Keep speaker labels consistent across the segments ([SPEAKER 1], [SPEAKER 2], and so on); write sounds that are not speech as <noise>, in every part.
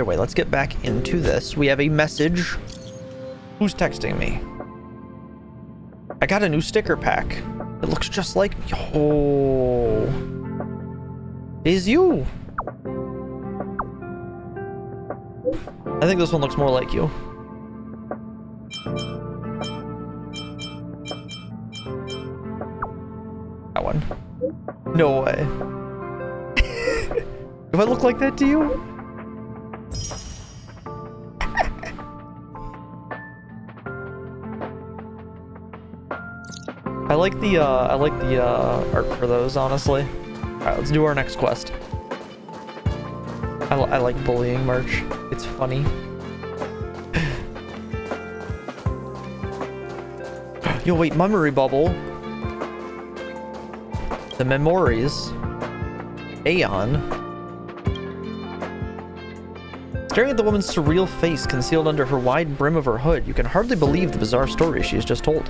[SPEAKER 1] Anyway, let's get back into this. We have a message. Who's texting me? I got a new sticker pack. It looks just like me. Oh. Is you. I think this one looks more like you. That one. No way. <laughs> Do I look like that to you? Like the uh, I like the uh, art for those, honestly. All right, let's do our next quest. I, I like bullying March. It's funny. <gasps> Yo, wait, memory bubble. The memories. Aeon. Staring at the woman's surreal face concealed under her wide brim of her hood, you can hardly believe the bizarre story she has just told.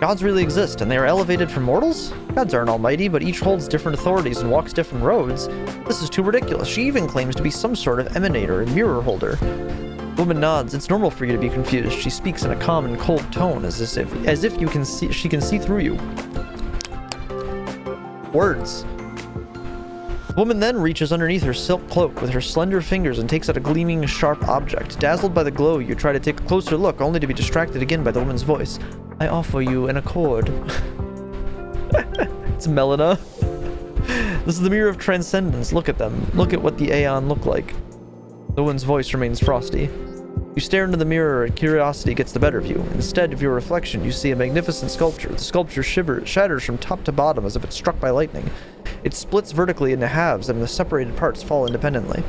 [SPEAKER 1] Gods really exist, and they are elevated from mortals? Gods aren't almighty, but each holds different authorities and walks different roads. This is too ridiculous. She even claims to be some sort of emanator and mirror holder. Woman nods. It's normal for you to be confused. She speaks in a calm and cold tone, as if as if you can see she can see through you. Words. The woman then reaches underneath her silk cloak with her slender fingers and takes out a gleaming, sharp object. Dazzled by the glow, you try to take a closer look, only to be distracted again by the woman's voice. I offer you an accord. it's Melina. This is the mirror of transcendence. Look at them. Look at what the Aeon look like. The woman's voice remains frosty. You stare into the mirror and curiosity gets the better of you. Instead of your reflection, you see a magnificent sculpture. The sculpture shivers, shatters from top to bottom as if it's struck by lightning. It splits vertically into halves and the separated parts fall independently.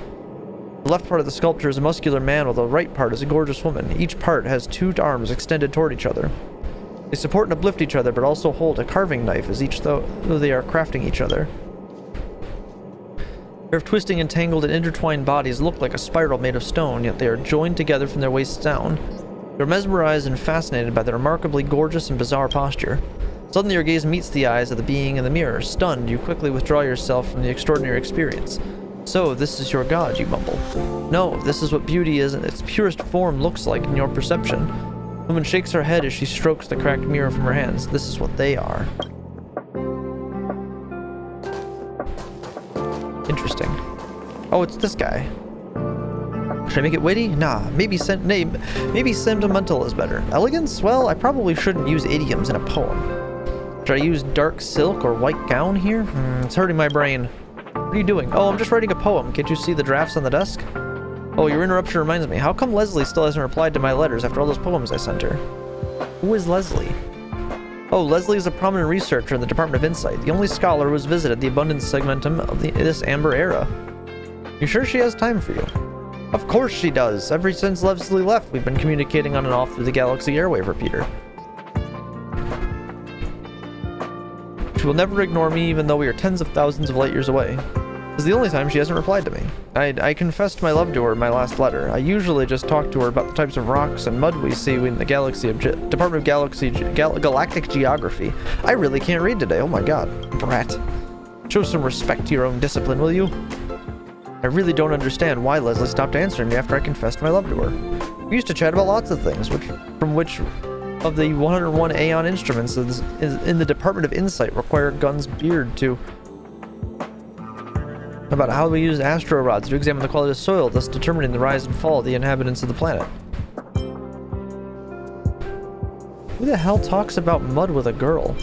[SPEAKER 1] The left part of the sculpture is a muscular man while the right part is a gorgeous woman. Each part has two arms extended toward each other. They support and uplift each other, but also hold a carving knife as each though, though they are crafting each other. Their twisting, entangled, and intertwined bodies look like a spiral made of stone, yet they are joined together from their waists down. You're mesmerized and fascinated by their remarkably gorgeous and bizarre posture. Suddenly your gaze meets the eyes of the being in the mirror. Stunned, you quickly withdraw yourself from the extraordinary experience. So, this is your god, you mumble. No, this is what beauty is in its purest form looks like in your perception. Woman shakes her head as she strokes the cracked mirror from her hands. This is what they are. Interesting. Oh, it's this guy. Should I make it witty? Nah, maybe sen name, maybe sentimental is better. Elegance? Well, I probably shouldn't use idioms in a poem. Should I use dark silk or white gown here? Hmm, it's hurting my brain. What are you doing? Oh, I'm just writing a poem. Can't you see the drafts on the desk? Oh, your interruption reminds me. How come Leslie still hasn't replied to my letters after all those poems I sent her? Who is Leslie? Oh, Leslie is a prominent researcher in the Department of Insight, the only scholar who has visited the abundant segmentum of the, this amber era. You sure she has time for you? Of course she does. Ever since Leslie left, we've been communicating on and off through the Galaxy Airwave repeater. She will never ignore me even though we are tens of thousands of light years away. This is the only time she hasn't replied to me. I, I confessed my love to her in my last letter. I usually just talk to her about the types of rocks and mud we see in the galaxy of Ge Department of Galaxy Gal Galactic Geography. I really can't read today. Oh my god. Brat. Show some respect to your own discipline, will you? I really don't understand why Leslie stopped answering me after I confessed my love to her. We used to chat about lots of things, which from which of the 101 Aeon instruments in the Department of Insight require Gun's beard to about how we use astro rods to examine the quality of soil, thus determining the rise and fall of the inhabitants of the planet. Who the hell talks about mud with a girl?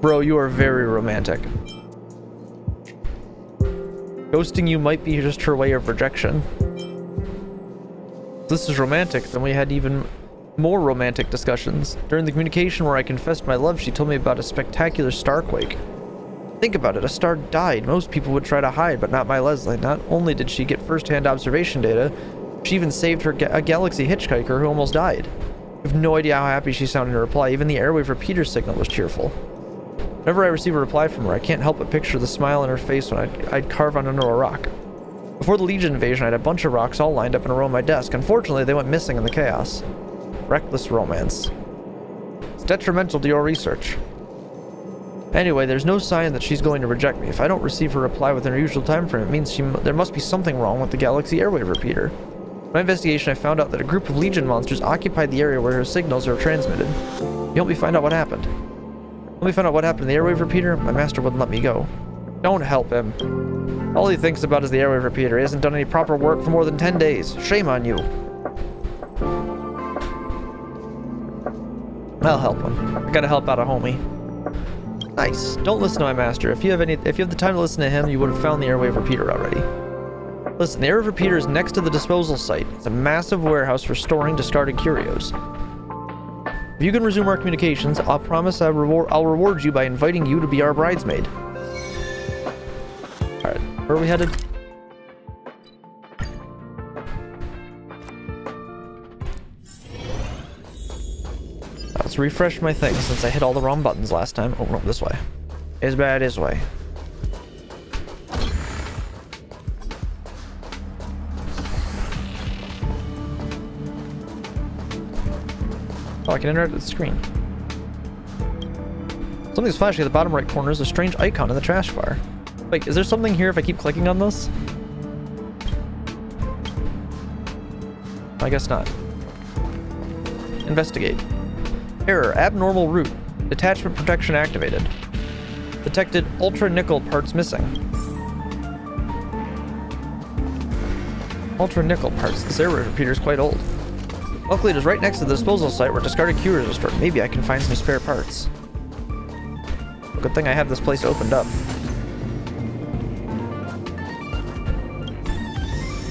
[SPEAKER 1] Bro, you are very romantic. Ghosting you might be just her way of rejection. If this is romantic, then we had even more romantic discussions. During the communication where I confessed my love, she told me about a spectacular starquake. Think about it, a star died. Most people would try to hide, but not my Leslie. Not only did she get first-hand observation data, she even saved her ga a galaxy hitchhiker who almost died. I have no idea how happy she sounded in reply. Even the airwave repeater signal was cheerful. Whenever I receive a reply from her, I can't help but picture the smile on her face when I'd, I'd carve on under a rock. Before the Legion invasion, I had a bunch of rocks all lined up in a row on my desk. Unfortunately, they went missing in the chaos. Reckless romance. It's detrimental to your research. Anyway, there's no sign that she's going to reject me. If I don't receive her reply within her usual time frame, it means she there must be something wrong with the Galaxy Airwave Repeater. In my investigation, I found out that a group of Legion monsters occupied the area where her signals are transmitted. You help me find out what happened. Let me find out what happened to the Airwave Repeater. My master wouldn't let me go. Don't help him. All he thinks about is the Airwave Repeater. He hasn't done any proper work for more than 10 days. Shame on you. I'll help him. I gotta help out a homie. Nice. Don't listen to my master. If you have any, if you have the time to listen to him, you would have found the airwave repeater already. Listen, the airwave repeater is next to the disposal site. It's a massive warehouse for storing discarded curios. If you can resume our communications, I'll promise I'll reward, I'll reward you by inviting you to be our bridesmaid. Alright, where are we headed? Refresh my thing since I hit all the wrong buttons last time. Oh, no, this way. Is bad this way. Oh, I can interact with the screen. Something's flashing at the bottom right corner is a strange icon in the trash bar. Wait, is there something here if I keep clicking on this? I guess not. Investigate. Error. Abnormal route. Detachment protection activated. Detected ultra nickel parts missing. Ultra nickel parts. This air repeater is quite old. Luckily, it is right next to the disposal site where discarded curios are stored. Maybe I can find some spare parts. Good thing I have this place opened up.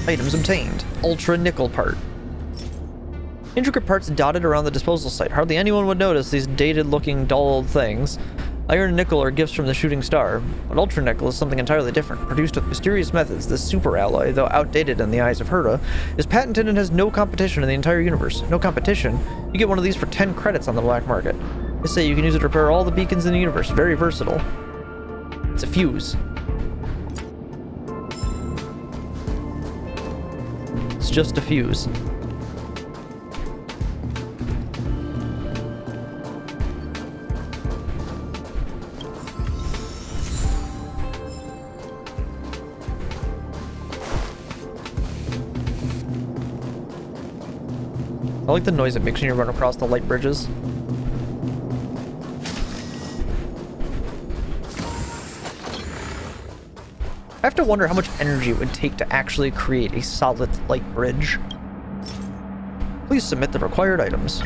[SPEAKER 1] Items obtained. Ultra nickel part. Intricate parts dotted around the disposal site. Hardly anyone would notice these dated-looking, dull old things. Iron and nickel are gifts from the shooting star, but ultra nickel is something entirely different. Produced with mysterious methods, this super alloy, though outdated in the eyes of Herta, is patented and has no competition in the entire universe. No competition? You get one of these for 10 credits on the black market. They say you can use it to repair all the beacons in the universe. Very versatile. It's a fuse. It's just a fuse. I like the noise it makes when you run across the light bridges. I have to wonder how much energy it would take to actually create a solid light bridge. Please submit the required items.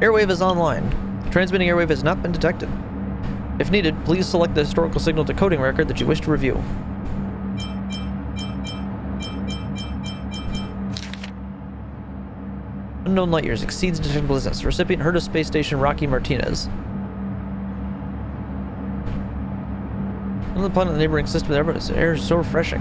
[SPEAKER 1] Airwave is online. Transmitting airwave has not been detected. If needed, please select the historical signal decoding record that you wish to review. Unknown light years exceeds detectable distance. Recipient heard of space station Rocky Martinez. On the planet, the neighboring system, the air is so refreshing.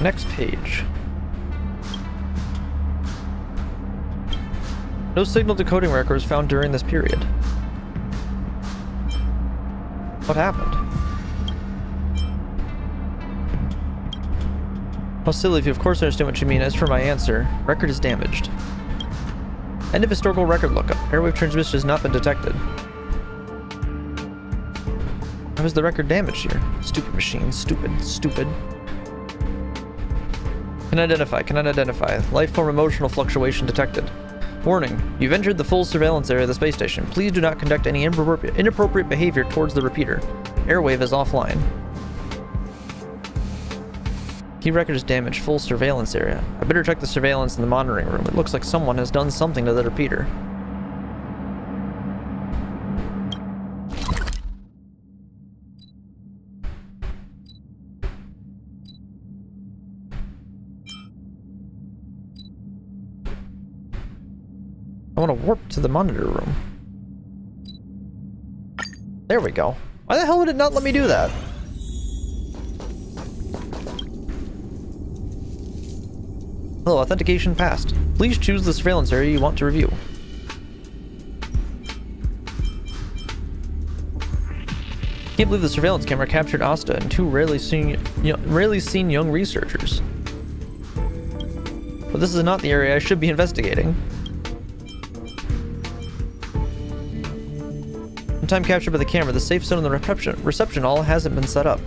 [SPEAKER 1] Next page. No signal decoding record was found during this period. What happened? If you of course understand what you mean. As for my answer, record is damaged. End of historical record lookup. Airwave transmission has not been detected. How is the record damaged here? Stupid machine. Stupid. Stupid. Can identify. Cannot identify. Life form emotional fluctuation detected. Warning, you've entered the full surveillance area of the space station. Please do not conduct any inappropriate behavior towards the repeater. Airwave is offline. Key record is damaged. Full surveillance area. I better check the surveillance in the monitoring room. It looks like someone has done something to the repeater. I want to warp to the monitor room. There we go. Why the hell would it not let me do that? Hello, authentication passed. Please choose the surveillance area you want to review. Can't believe the surveillance camera captured Asta and two rarely seen, rarely seen young researchers. But this is not the area I should be investigating. Time captured by the camera, the safe zone in the reception, reception hall hasn't been set up.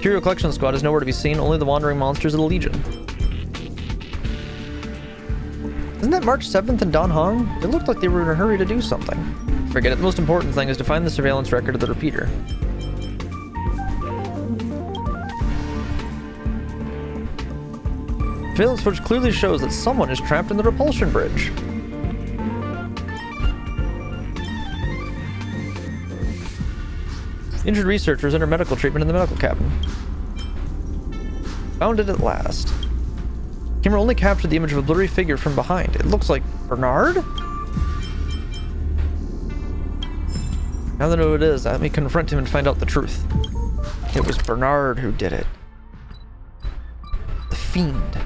[SPEAKER 1] Curio Collection Squad is nowhere to be seen, only the wandering monsters of the Legion. Isn't that March 7th in Dan Heng? It looked like they were in a hurry to do something. Forget it, the most important thing is to find the surveillance record of the repeater. Surveillance footage clearly shows that someone is trapped in the repulsion bridge. Injured researchers under medical treatment in the medical cabin. Found it at last. Camera only captured the image of a blurry figure from behind. It looks like Bernard? Now that I know who it is, let me confront him and find out the truth. It was Bernard who did it. The Fiend.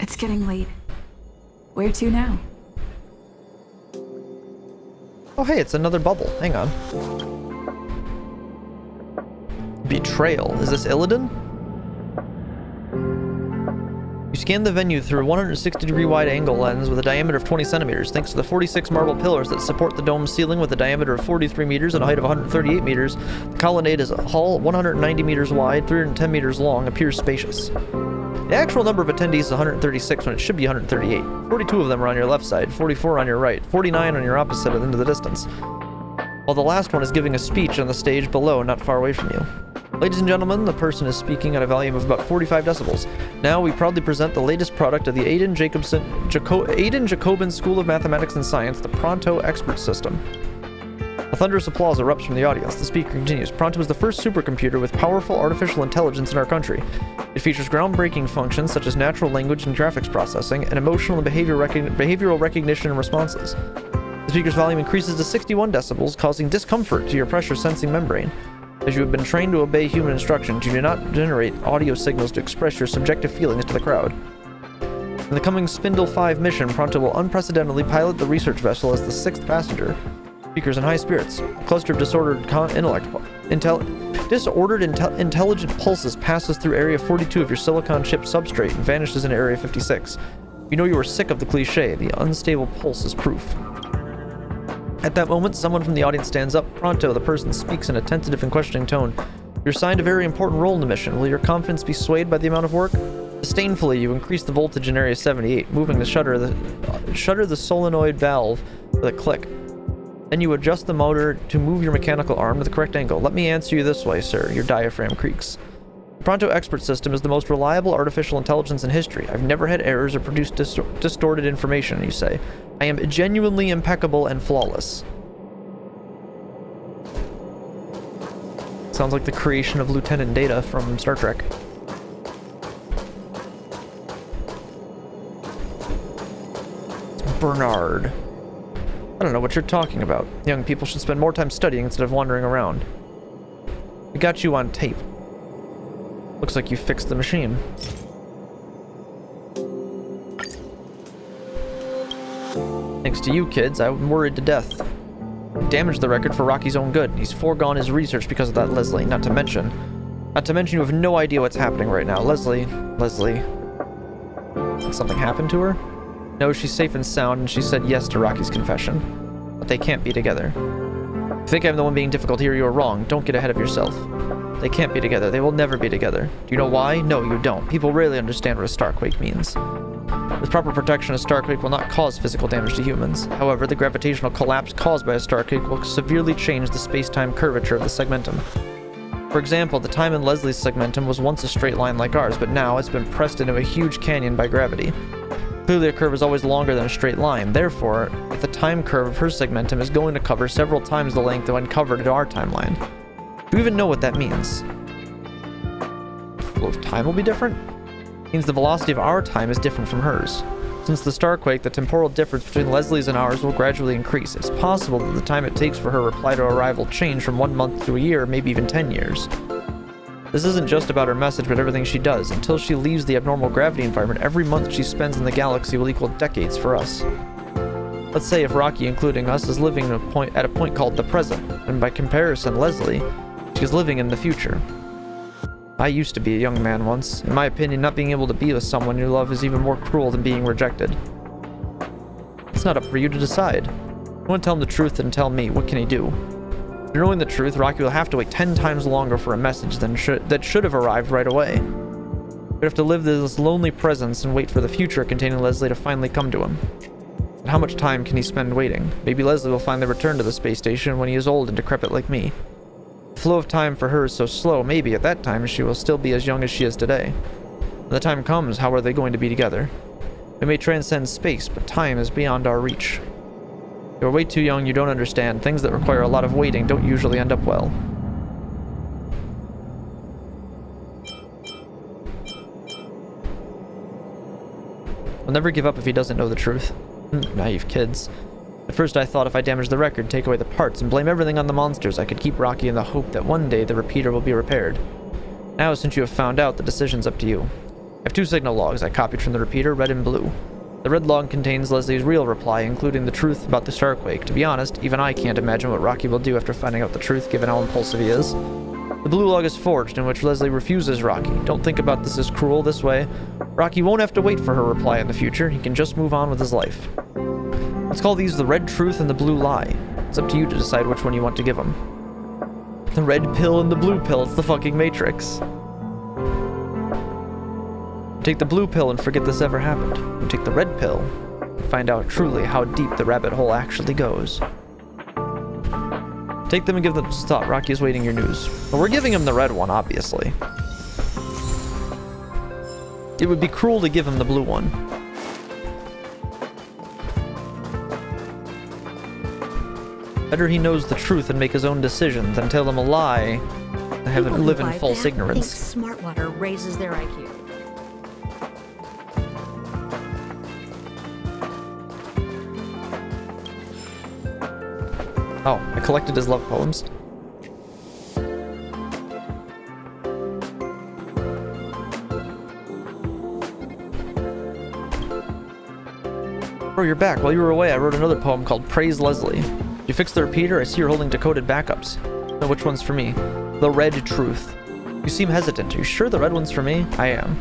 [SPEAKER 2] It's getting late. Where to now?
[SPEAKER 1] Oh, hey, it's another bubble. Hang on. Betrayal. Is this Illidan? You scan the venue through a 160 degree wide angle lens with a diameter of 20 centimeters. Thanks to the 46 marble pillars that support the dome ceiling with a diameter of 43 meters and a height of 138 meters, the colonnade is a hall 190 meters wide, 310 meters long, appears spacious. The actual number of attendees is 136 when it should be 138. 42 of them are on your left side, 44 on your right, 49 on your opposite into the distance. While the last one is giving a speech on the stage below, not far away from you. Ladies and gentlemen, the person is speaking at a volume of about 45 decibels. Now we proudly present the latest product of the Aiden Jacobson Jaco Aiden Jacobin School of Mathematics and Science, the Pronto Expert System. A thunderous applause erupts from the audience. The speaker continues. Pronto is the first supercomputer with powerful artificial intelligence in our country. It features groundbreaking functions such as natural language and graphics processing, and emotional and behavior behavioral recognition and responses. The speaker's volume increases to 61 decibels, causing discomfort to your pressure-sensing membrane. As you have been trained to obey human instructions, you do not generate audio signals to express your subjective feelings to the crowd. In the coming Spindle 5 mission, Pronto will unprecedentedly pilot the research vessel as the sixth passenger, Speakers in high spirits. A cluster of disordered intellect. Intel disordered intel intelligent pulses passes through Area 42 of your silicon chip substrate and vanishes in Area 56. You know you are sick of the cliche. The unstable pulse is proof. At that moment, someone from the audience stands up. Pronto, the person speaks in a tentative and questioning tone. You're assigned a very important role in the mission. Will your confidence be swayed by the amount of work? Disdainfully, you increase the voltage in Area 78, moving the shutter the uh, shutter the solenoid valve with a click. Then you adjust the motor to move your mechanical arm to the correct angle. Let me answer you this way, sir. Your diaphragm creaks. The Pronto Expert System is the most reliable artificial intelligence in history. I've never had errors or produced dis distorted information, you say. I am genuinely impeccable and flawless. Sounds like the creation of Lieutenant Data from Star Trek. Bernard. I don't know what you're talking about. Young people should spend more time studying instead of wandering around. We got you on tape. Looks like you fixed the machine. Thanks to you kids, I'm worried to death. Damaged the record for Rocky's own good. He's foregone his research because of that Leslie, not to mention... Not to mention you have no idea what's happening right now. Leslie... Leslie... Something happen to her? No, she's safe and sound, and she said yes to Rocky's confession. But they can't be together. You think I'm the one being difficult here, you're wrong. Don't get ahead of yourself. They can't be together. They will never be together. Do you know why? No, you don't. People rarely understand what a starquake means. With proper protection, a starquake will not cause physical damage to humans. However, the gravitational collapse caused by a starquake will severely change the space-time curvature of the segmentum. For example, the time in Leslie's segmentum was once a straight line like ours, but now it's been pressed into a huge canyon by gravity. Clearly, a curve is always longer than a straight line. Therefore, the time curve of her segmentum is going to cover several times the length when covered in our timeline. Do you even know what that means? Flow of time will be different? It means the velocity of our time is different from hers. Since the starquake, the temporal difference between Leslie's and ours will gradually increase. It's possible that the time it takes for her reply to arrival change from one month to a year, maybe even 10 years. This isn't just about her message, but everything she does. Until she leaves the abnormal gravity environment, every month she spends in the galaxy will equal decades for us. Let's say if Rocky, including us, is living at a point, at a point called the present, and by comparison, Leslie, she's living in the future. I used to be a young man once. In my opinion, not being able to be with someone you love is even more cruel than being rejected. It's not up for you to decide. I want to tell him the truth and tell me, what can he do? Knowing the truth, Rocky will have to wait 10 times longer for a message than should, that should have arrived right away. He'd have to live this lonely presence and wait for the future containing Leslie to finally come to him. How much time can he spend waiting? Maybe Leslie will finally return to the space station when he is old and decrepit like me. The flow of time for her is so slow, maybe at that time she will still be as young as she is today. When the time comes, how are they going to be together? We may transcend space, but time is beyond our reach. You're way too young, you don't understand. Things that require a lot of waiting don't usually end up well. I'll never give up if he doesn't know the truth. Hmm, naive kids. At first I thought if I damaged the record, take away the parts, and blame everything on the monsters, I could keep Rocky in the hope that one day the repeater will be repaired. Now, since you have found out, the decision's up to you. I have two signal logs I copied from the repeater, red and blue. The red log contains Leslie's real reply, including the truth about the Starquake. To be honest, even I can't imagine what Rocky will do after finding out the truth, given how impulsive he is. The blue log is forged, in which Leslie refuses Rocky. Don't think about this as cruel this way. Rocky won't have to wait for her reply in the future. He can just move on with his life. Let's call these the red truth and the blue lie. It's up to you to decide which one you want to give him. The red pill and the blue pill. It's the fucking Matrix. Take the blue pill and forget this ever happened. You take the red pill and find out truly how deep the rabbit hole actually goes. Take them and give them stop. Rocky is waiting your news. But we're giving him the red one, obviously. It would be cruel to give him the blue one. Better he knows the truth and make his own decision than tell them a lie and have him live in false ignorance.
[SPEAKER 3] Smart water raises their IQ.
[SPEAKER 1] Collected his love poems. Bro, you're back. While you were away, I wrote another poem called Praise Leslie. You fixed the repeater? I see you're holding decoded backups. Now, which one's for me? The red truth. You seem hesitant. Are you sure the red one's for me? I am.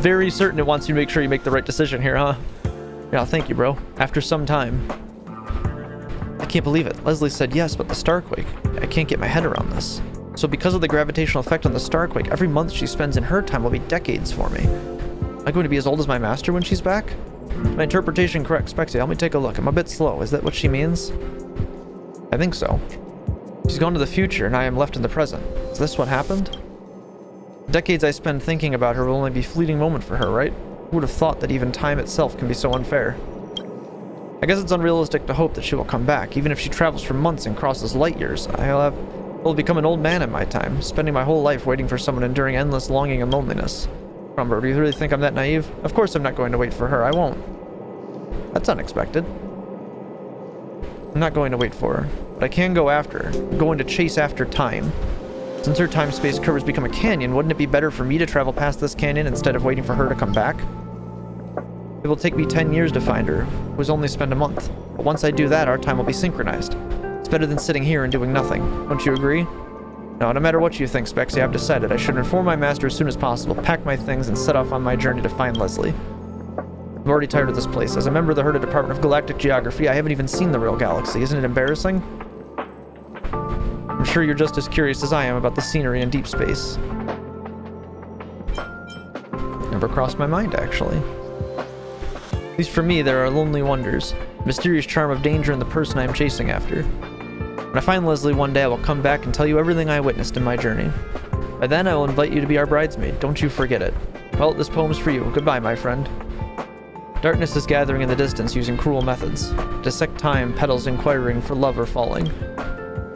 [SPEAKER 1] Very certain it wants you to make sure you make the right decision here, huh? Yeah, thank you, bro. After some time. I can't believe it. Leslie said yes, but the Starquake. I can't get my head around this. So because of the gravitational effect on the Starquake, every month she spends in her time will be decades for me. Am I going to be as old as my master when she's back? My interpretation correct, Spexy. Help me take a look. I'm a bit slow. Is that what she means? I think so. She's gone to the future, and I am left in the present. Is this what happened? The decades I spend thinking about her will only be fleeting moment for her, right? Who would have thought that even time itself can be so unfair? I guess it's unrealistic to hope that she will come back, even if she travels for months and crosses light years. I'll have will become an old man in my time, spending my whole life waiting for someone enduring endless longing and loneliness. Crumber, do you really think I'm that naive? Of course I'm not going to wait for her. I won't. That's unexpected. I'm not going to wait for her, but I can go after her. I'm going to chase after time. Since her time-space curve has become a canyon, wouldn't it be better for me to travel past this canyon instead of waiting for her to come back? It will take me 10 years to find her, who has only spent a month. But once I do that, our time will be synchronized. It's better than sitting here and doing nothing. Don't you agree? No, no matter what you think, Spexy, I've decided I should inform my master as soon as possible, pack my things, and set off on my journey to find Leslie. I'm already tired of this place. As a member of the Herta Department of Galactic Geography, I haven't even seen the real galaxy. Isn't it embarrassing? I'm sure you're just as curious as I am about the scenery in deep space. Never crossed my mind, actually. Least for me, there are lonely wonders, mysterious charm of danger in the person I am chasing after. When I find Leslie one day, I will come back and tell you everything I witnessed in my journey. By then, I will invite you to be our bridesmaid. Don't you forget it. Well, this poem's for you. Goodbye, my friend. Darkness is gathering in the distance using cruel methods. Dissect time, petals inquiring for love or falling.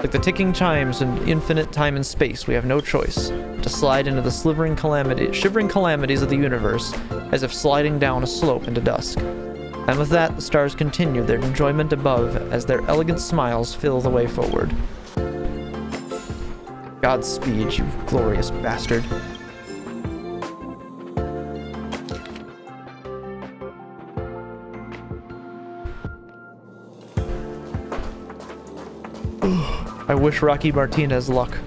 [SPEAKER 1] Like the ticking chimes in infinite time and space, we have no choice to slide into the slivering calamity, shivering calamities of the universe, as if sliding down a slope into dusk. And with that, the stars continue their enjoyment above as their elegant smiles fill the way forward. Godspeed, you glorious bastard. I wish Rocky Martinez luck.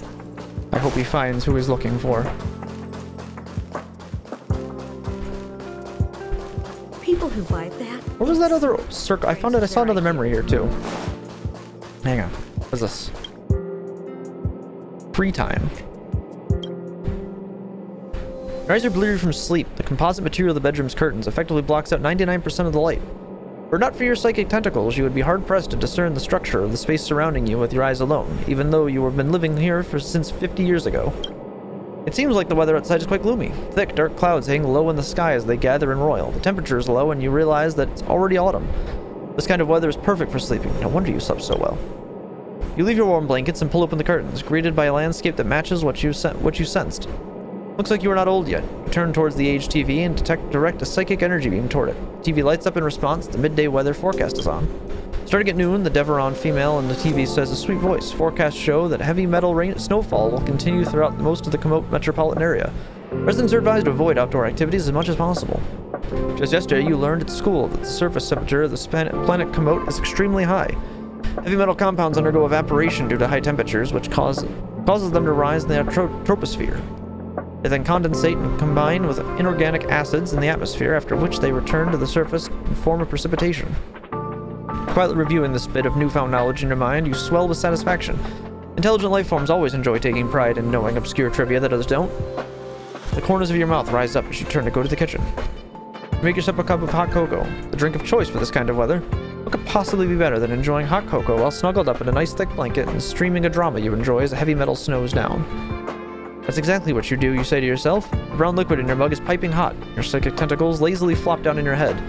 [SPEAKER 1] I hope he finds who he's looking for.
[SPEAKER 3] People who buy that.
[SPEAKER 1] What was that other circle? I found it. I saw another memory here too. Hang on. What's this? Free time. Your eyes are bleary from sleep. The composite material of the bedroom's curtains effectively blocks out 99% of the light. Were not for your psychic tentacles, you would be hard-pressed to discern the structure of the space surrounding you with your eyes alone, even though you have been living here for since 50 years ago. It seems like the weather outside is quite gloomy. Thick, dark clouds hang low in the sky as they gather and roil. The temperature is low, and you realize that it's already autumn. This kind of weather is perfect for sleeping. No wonder you slept so well. You leave your warm blankets and pull open the curtains, greeted by a landscape that matches what you sen what you sensed. Looks like you are not old yet. You turn towards the age TV and detect direct a psychic energy beam toward it. TV lights up in response. The midday weather forecast is on. Starting at noon, the Deveron female in the TV says a sweet voice. Forecasts show that heavy metal rain snowfall will continue throughout most of the Komote metropolitan area. Residents are advised to avoid outdoor activities as much as possible. Just yesterday, you learned at school that the surface temperature of the planet Komote is extremely high. Heavy metal compounds undergo evaporation due to high temperatures, which cause, causes them to rise in the troposphere. They then condensate and combine with inorganic acids in the atmosphere, after which they return to the surface in form of precipitation. Quietly reviewing this bit of newfound knowledge in your mind, you swell with satisfaction. Intelligent life forms always enjoy taking pride in knowing obscure trivia that others don't. The corners of your mouth rise up as you turn to go to the kitchen. make yourself a cup of hot cocoa, the drink of choice for this kind of weather. What could possibly be better than enjoying hot cocoa while snuggled up in a nice thick blanket and streaming a drama you enjoy as the heavy metal snows down? That's exactly what you do, you say to yourself. The brown liquid in your mug is piping hot. Your psychic tentacles lazily flop down in your head.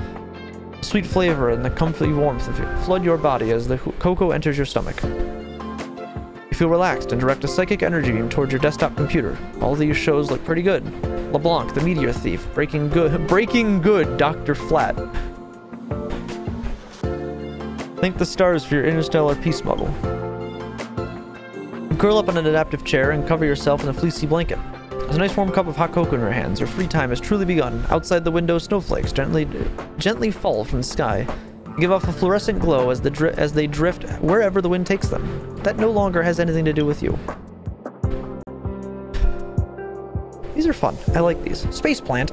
[SPEAKER 1] The sweet flavor and the comfy warmth flood your body as the cocoa enters your stomach. You feel relaxed and direct a psychic energy beam towards your desktop computer. All these shows look pretty good. LeBlanc, the Meteor Thief, Breaking Good, Breaking Good, Dr. Flat. Thank the stars for your interstellar peace model. Curl up on an adaptive chair and cover yourself in a fleecy blanket. There's a nice warm cup of hot cocoa in your hands. Your free time has truly begun. Outside the window, snowflakes gently, gently fall from the sky. give off a fluorescent glow as, the as they drift wherever the wind takes them. That no longer has anything to do with you. These are fun. I like these. Space plant.